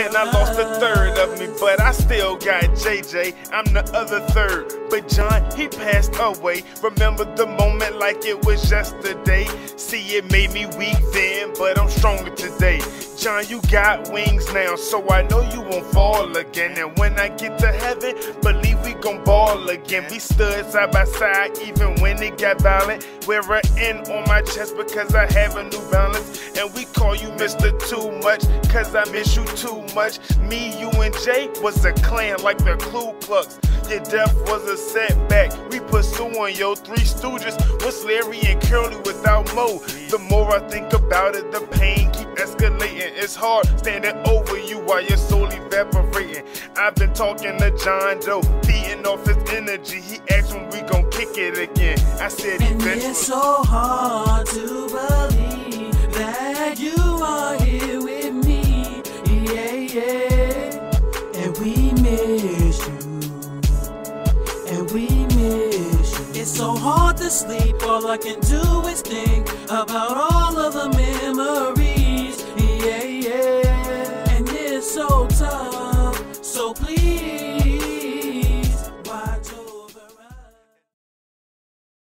Man, I lost a third of me, but I still got JJ. I'm the other third. But John, he passed away. Remember the moment like it was yesterday. See, it made me weak then, but I'm stronger today. John, you got wings now, so I know you won't fall again. And when I get to heaven, believe we gon' ball again. We stood side by side, even when it got violent. Wear an N on my chest because I have a new balance. And we call you Mr. Too Much, cause I miss you too much. Me, you, and Jay was a clan like the Ku Klux. Your death was a setback. We pursuing your three stooges. What's Larry and Curly without Moe? The more I think about it, the pain keep escalating. It's hard standing over you while your soul evaporating. I've been talking to John Doe, feeding off his energy. He asked when we gon' kick it again. I said And eventually. it's so hard to believe that you are here with me. Yeah, yeah. And we miss you. so hard to sleep. All I can do is think about all of the memories. Yeah, yeah. And it's so tough.